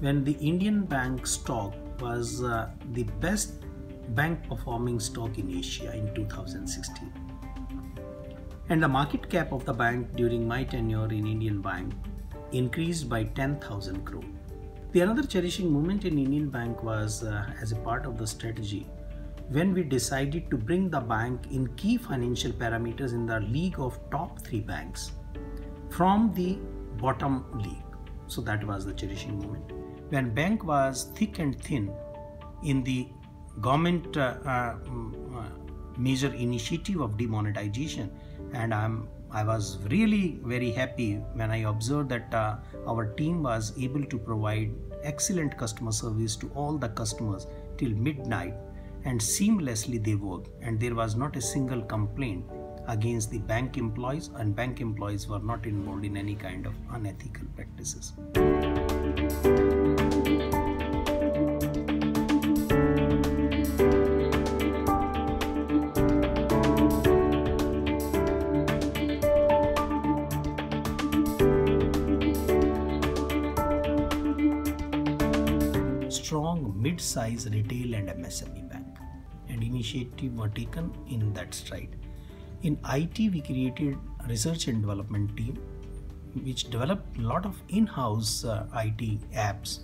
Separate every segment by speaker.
Speaker 1: when the Indian Bank stock was uh, the best bank performing stock in Asia in 2016. And the market cap of the bank during my tenure in Indian Bank increased by 10,000 crore. The another cherishing moment in Indian Bank was uh, as a part of the strategy when we decided to bring the bank in key financial parameters in the league of top 3 banks from the bottom league. So that was the cherishing moment. When bank was thick and thin in the government uh, mm, uh, major initiative of demonetization. And i'm i was really very happy when i observed that uh, our team was able to provide excellent customer service to all the customers till midnight and seamlessly they worked and there was not a single complaint against the bank employees and bank employees were not involved in any kind of unethical practices strong mid-size retail and MSME bank and initiative were taken in that stride. In IT we created a research and development team which developed a lot of in-house uh, IT apps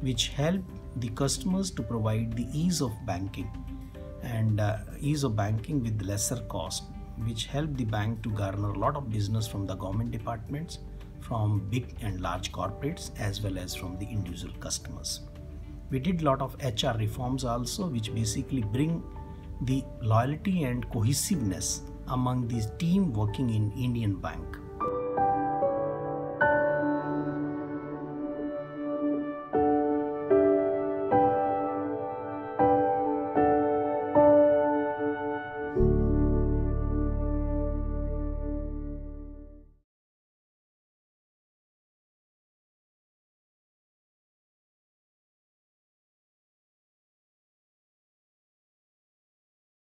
Speaker 1: which help the customers to provide the ease of banking and uh, ease of banking with lesser cost which help the bank to garner a lot of business from the government departments from big and large corporates as well as from the individual customers we did lot of hr reforms also which basically bring the loyalty and cohesiveness among the team working in indian bank